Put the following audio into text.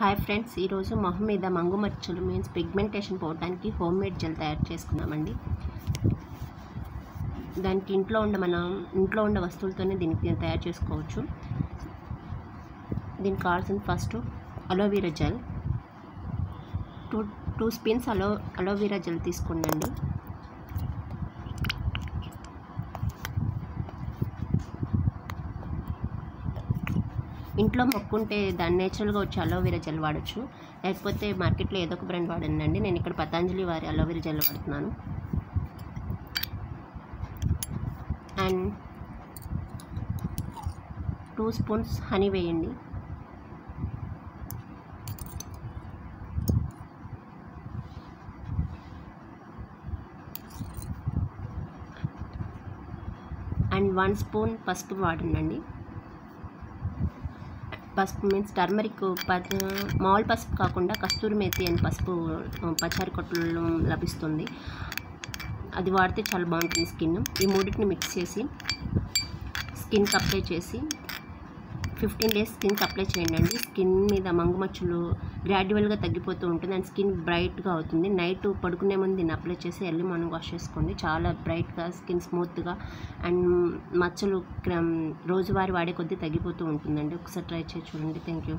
Hi friends ఈరోజు మొహం మీద మంగు మచ్చలు మీన్స్ పిగ్మెంటేషన్ పోవడానికి హోమ్ మేడ్ జెల్ తయారు చేసుకున్నామండి దానికి ఇంట్లో ఉండే మనం ఇంట్లో ఉండే వస్తువులతోనే దీనికి తయారు చేసుకోవచ్చు. దీనికి కావాల్సిన first aloe vera gel two two spoons aloe aloe vera gel తీసుకోండి ఇంట్లో మొక్కుంటే దాన్ని నేచురల్గా వచ్చే అలోవెరా జెల్ వాడచ్చు. లేకపోతే మార్కెట్లో ఏదో ఒక బ్రాండ్ వాడండి నేను ఇక్కడ పతాంజలి వారి అలోవెరా జెల్ వాడుతున్నాను. అండ్ టూ స్పూన్స్ హనీ వేయండి. అండ్ వన్ స్పూన్ పసుపు వాడండి పసుపు మీన్స్ టర్మరిక్ ప మామూలు పసుపు కాకుండా కస్తూరి మేతి అని పసుపు పచారి కొట్లలో లభిస్తుంది. అది వాడితే చాలా బాగుంటుంది స్కిన్. ఈ మూడింటిని మిక్స్ చేసి స్కిన్కి అప్లై చేసి ఫిఫ్టీన్ డేస్ స్కిన్కి అప్లై చేయండి అండి. స్కిన్ మీద మంగుమచ్చులు గ్రాడ్యువల్గా తగ్గిపోతూ ఉంటుంది అండ్ స్కిన్ బ్రైట్గా అవుతుంది. నైట్ పడుకునే ముందు దీన్ని అప్లై చేసి ఎర్లీ మార్నింగ్ వాష్ చేసుకోండి. చాలా బ్రైట్గా స్కిన్ స్మూత్గా అండ్ మచ్చలు రోజువారీ వాడే కొద్దీ తగ్గిపోతూ ఉంటుందండి. ఒకసారి ట్రై చేసి చూడండి. Thank you